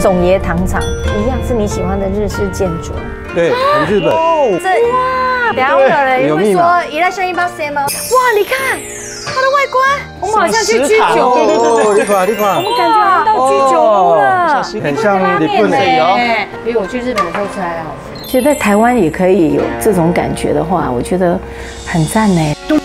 总爷糖厂一样是你喜欢的日式建筑，对，很日本。这哇，等下有人会说一代生一包 C 吗？哇，你看它的外观，我们好像去居酒屋，对对对对，你看你看，我们感觉到居酒屋了，很像日本的，比我去日本的时候吃还好吃。其实在台湾也可以有这种感觉的话，我觉得很赞呢。